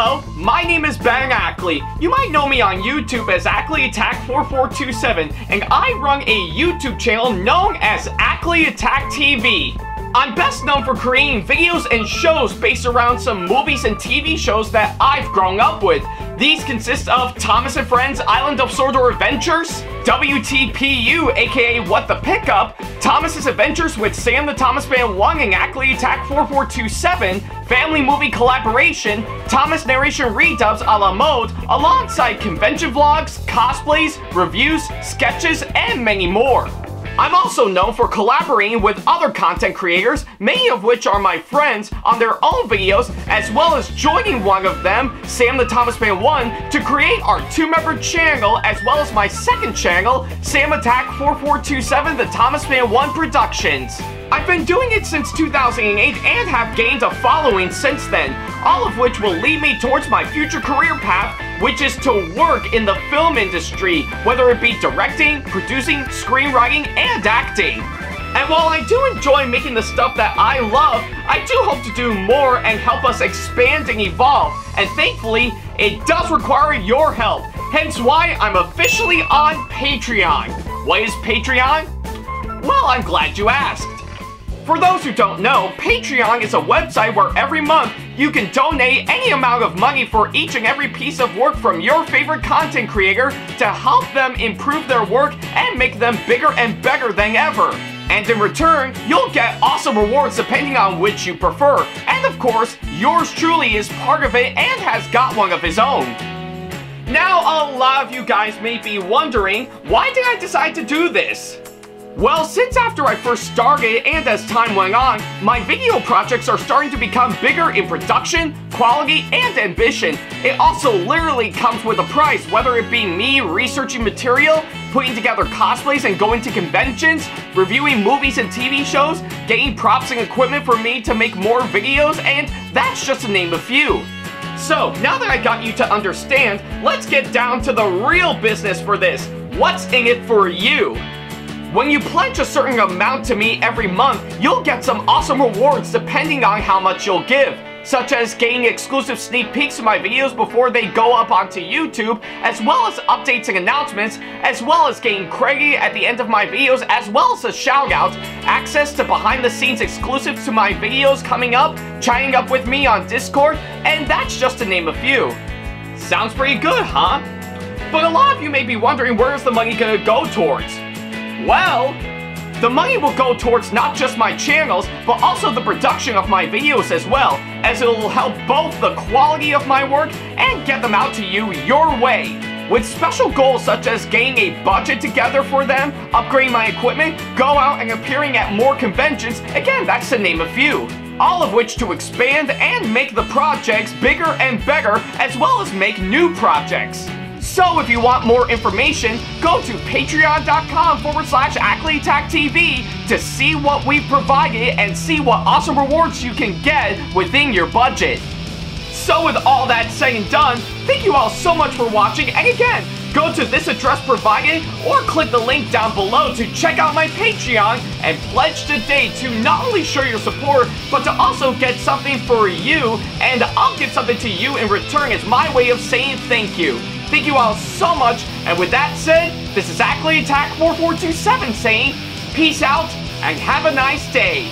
Hello, my name is Ben Ackley. You might know me on YouTube as Ackley Attack 4427, and I run a YouTube channel known as Ackley Attack TV. I'm best known for creating videos and shows based around some movies and TV shows that I've grown up with. These consist of Thomas and Friends Island of Sodor Adventures, WTPU aka What the Pickup, Thomas's Adventures with Sam the Thomas Fan 1 and Ackley Attack 4427, Family Movie Collaboration, Thomas Narration Redubs a la mode, alongside convention vlogs, cosplays, reviews, sketches, and many more. I'm also known for collaborating with other content creators, many of which are my friends, on their own videos, as well as joining one of them, Sam the Thomas Fan 1, to create our two-member channel, as well as my second channel, Sam Attack 4427 The Thomas Fan 1 Productions. I've been doing it since 2008 and have gained a following since then, all of which will lead me towards my future career path, which is to work in the film industry, whether it be directing, producing, screenwriting, and acting. And while I do enjoy making the stuff that I love, I do hope to do more and help us expand and evolve. And thankfully, it does require your help. Hence why I'm officially on Patreon. What is Patreon? Well, I'm glad you asked. For those who don't know, Patreon is a website where every month you can donate any amount of money for each and every piece of work from your favorite content creator to help them improve their work and make them bigger and better than ever. And in return, you'll get awesome rewards depending on which you prefer. And of course, yours truly is part of it and has got one of his own. Now, a lot of you guys may be wondering, why did I decide to do this? Well, since after I first started and as time went on, my video projects are starting to become bigger in production, quality, and ambition. It also literally comes with a price, whether it be me researching material, putting together cosplays and going to conventions, reviewing movies and TV shows, getting props and equipment for me to make more videos, and that's just to name a few. So, now that I got you to understand, let's get down to the real business for this. What's in it for you? When you pledge a certain amount to me every month, you'll get some awesome rewards depending on how much you'll give such as getting exclusive sneak peeks of my videos before they go up onto YouTube, as well as updates and announcements, as well as getting credit at the end of my videos, as well as a shoutout, access to behind the scenes exclusives to my videos coming up, chatting up with me on Discord, and that's just to name a few. Sounds pretty good, huh? But a lot of you may be wondering where's the money gonna go towards? Well, the money will go towards not just my channels, but also the production of my videos as well, as it will help both the quality of my work and get them out to you your way. With special goals such as getting a budget together for them, upgrading my equipment, go out and appearing at more conventions, again, that's to name a few. All of which to expand and make the projects bigger and better, as well as make new projects. So if you want more information, go to patreon.com forward slash TV to see what we've provided and see what awesome rewards you can get within your budget. So with all that said and done, thank you all so much for watching, and again, go to this address provided or click the link down below to check out my Patreon and pledge today to not only show your support, but to also get something for you, and I'll give something to you in return as my way of saying thank you. Thank you all so much, and with that said, this is Ackley Attack 4427 saying, peace out, and have a nice day.